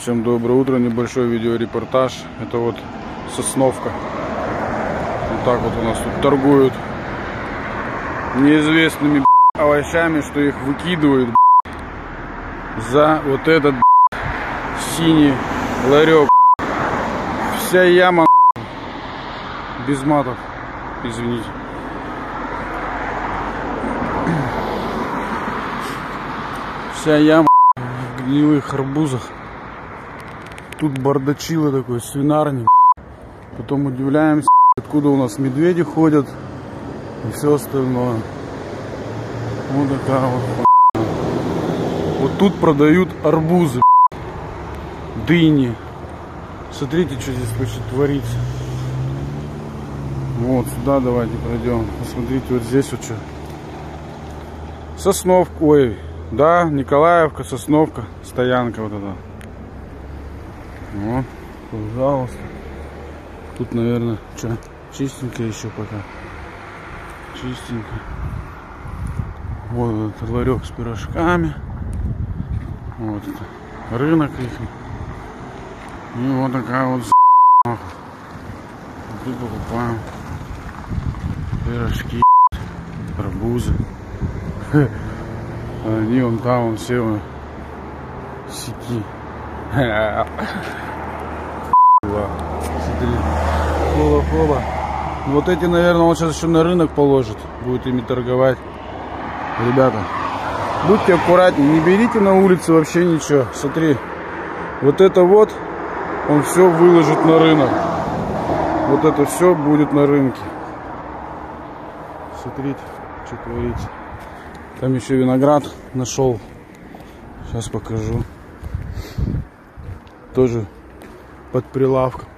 Всем доброе утро, небольшой видеорепортаж. Это вот Сосновка. Вот так вот у нас тут торгуют неизвестными овощами, что их выкидывают за вот этот синий ларек. Вся яма без матов, извините. Вся яма в гнилых арбузах. Тут бардачило такой, свинарник. Потом удивляемся, откуда у нас медведи ходят и все остальное. Вот такая вот. Вот тут продают арбузы, дыни. Смотрите, что здесь вообще творится. Вот сюда давайте пройдем. Посмотрите, вот здесь вот что. Сосновка, ой, да, Николаевка, Сосновка, стоянка вот эта. Вот, пожалуйста. Тут, наверное, что, чистенько еще пока. Чистенько. Вот этот ларек с пирожками. Вот это рынок их. И вот такая вот. Тут покупаем пирожки, арбузы. Они вон там, вон все вон, сики. Смотри. Хоба-хоба. Вот эти, наверное, он сейчас еще на рынок положит. Будет ими торговать. Ребята, будьте аккуратнее. Не берите на улице вообще ничего. Смотри. Вот это вот, он все выложит на рынок. Вот это все будет на рынке. Смотрите, что творится. Там еще виноград нашел. Сейчас покажу. Тоже под прилавком.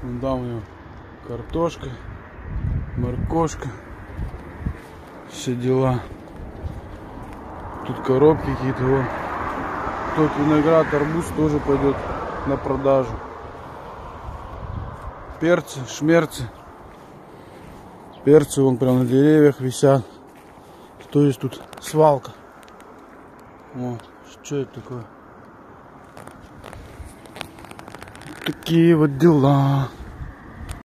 Вон там у него картошка, моркошка, все дела. Тут коробки какие-то. Вот. Тот виноград, арбуз тоже пойдет на продажу. Перцы, шмерцы. Перцы вон прям на деревьях висят. То есть тут свалка. Вот. Что это такое? Такие вот дела.